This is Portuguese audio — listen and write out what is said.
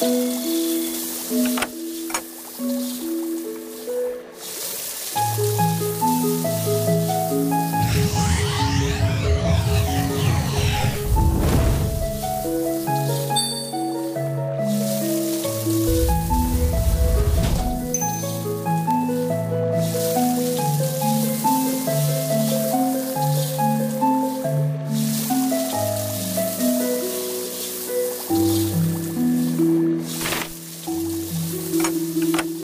Música